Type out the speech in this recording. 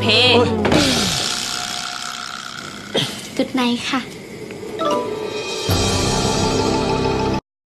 เพ กุดไนค่ะ